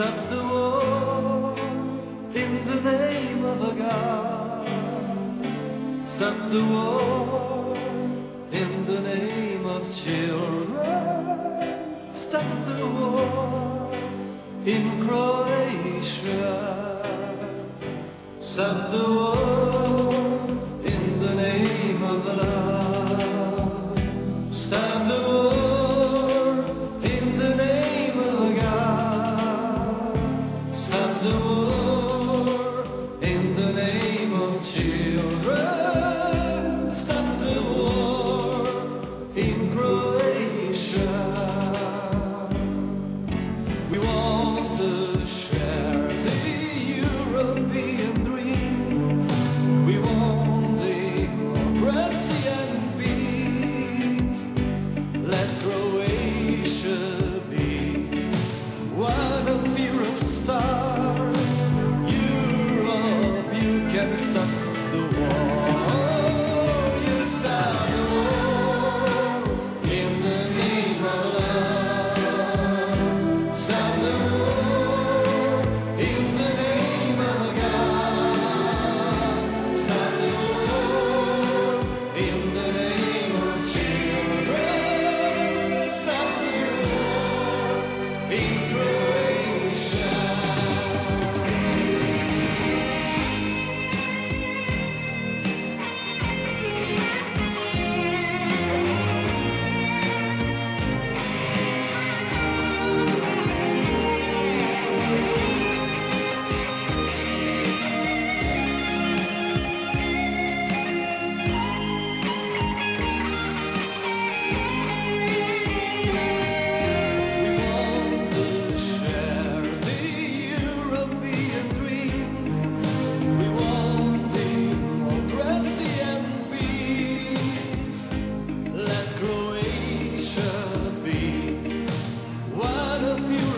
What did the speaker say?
Stop the war in the name of a God. Stop the war in the name of children. Stop the war in Croatia. Stop the war. the wall. you.